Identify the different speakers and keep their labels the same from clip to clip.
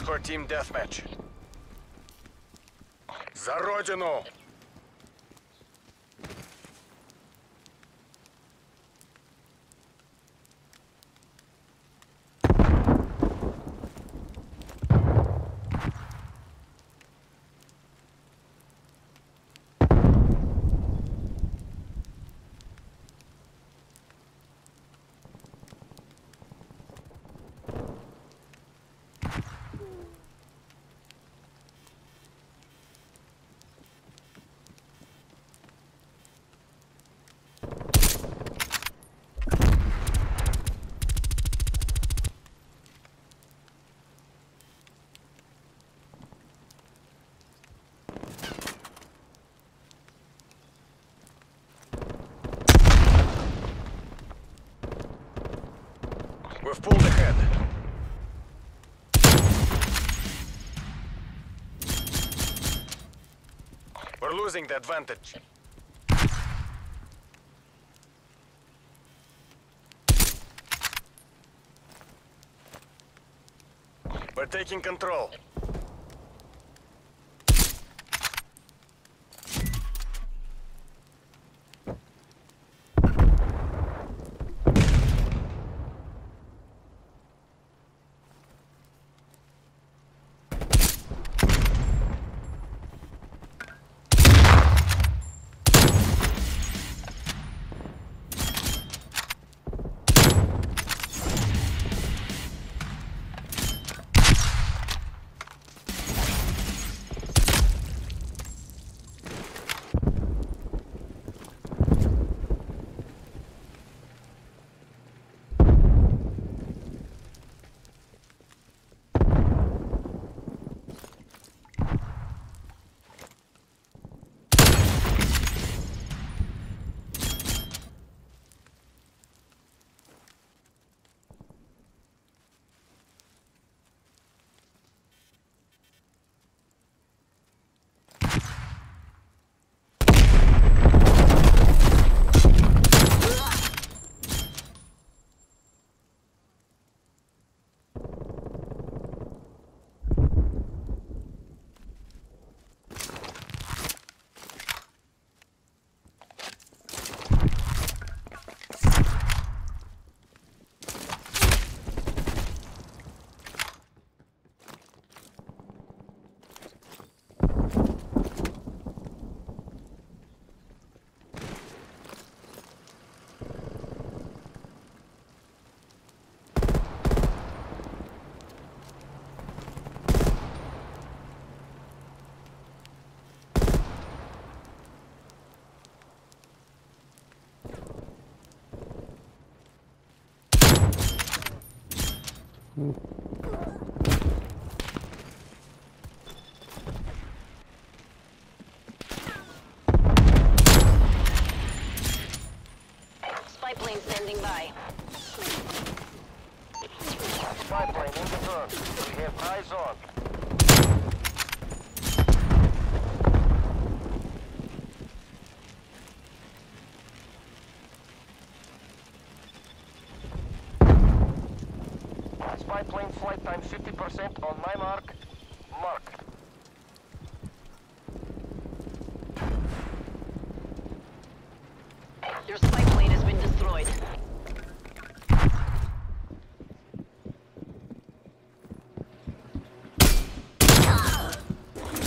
Speaker 1: Hardcore Team Deathmatch. За родину! We've pulled ahead. We're losing the advantage. We're taking control.
Speaker 2: Spy plane standing by.
Speaker 3: Spy plane in the zone. We have eyes on. Spy plane flight time 50% on my mark. Mark.
Speaker 2: Your spy plane has been destroyed.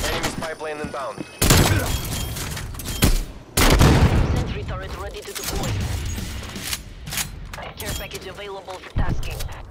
Speaker 1: Enemy spy plane inbound.
Speaker 2: Sentry turret ready to deploy. Care package available for tasking.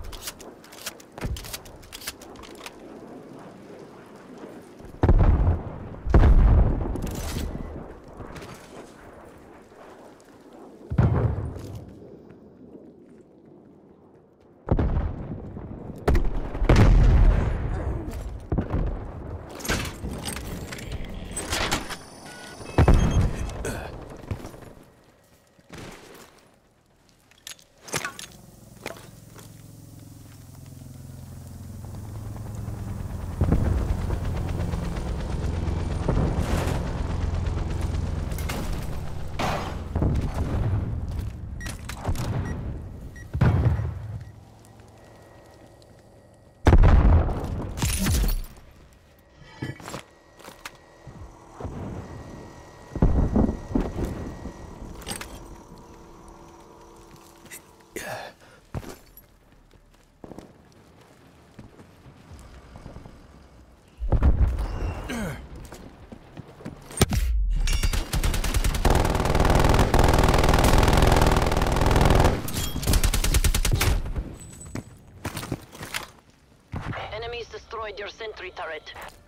Speaker 2: destroyed your sentry
Speaker 1: turret.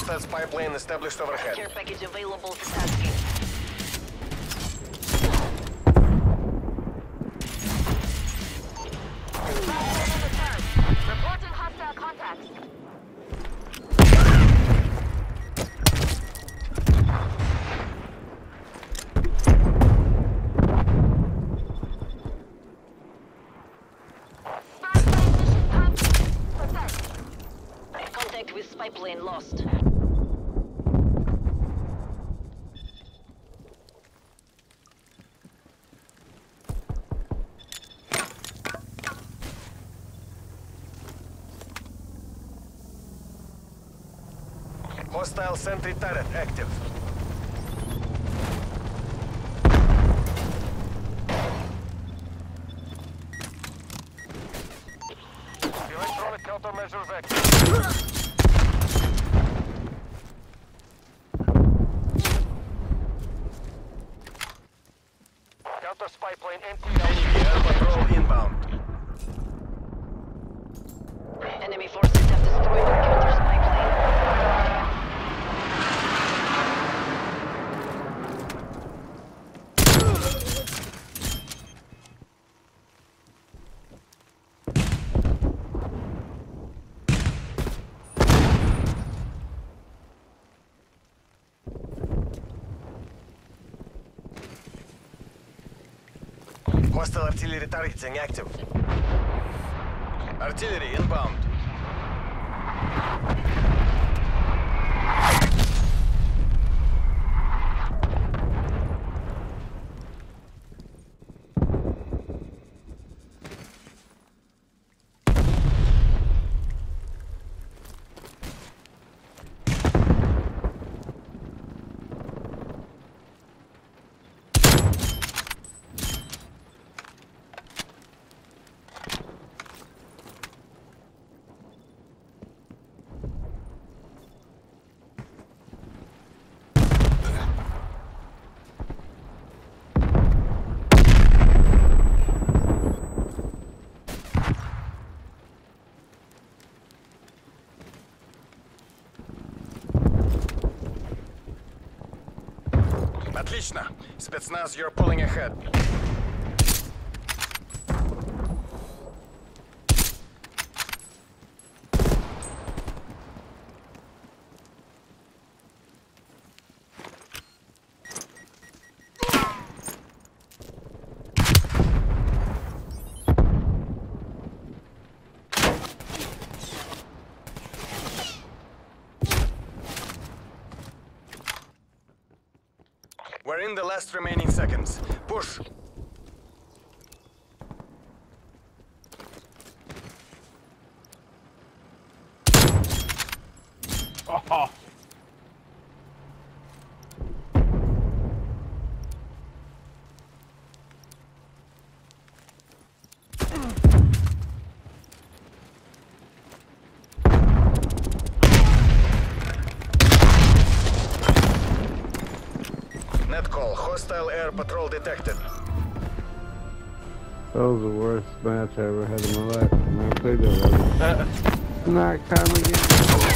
Speaker 1: Spy plane established overhead.
Speaker 2: Care package available for tasking.
Speaker 4: Reporting hostile contacts. Spy plane mission time. Percent.
Speaker 2: Contact with spy plane lost.
Speaker 1: Hostile sentry turret active.
Speaker 3: Electronic countermeasures active.
Speaker 1: Hostile artillery targeting active. Artillery inbound. Отлично. Спецназ, you're pulling ahead. In the last remaining seconds. Push. Hostile air patrol detected.
Speaker 5: That was the worst match I ever had in my life. And I played that. Uh, not come again.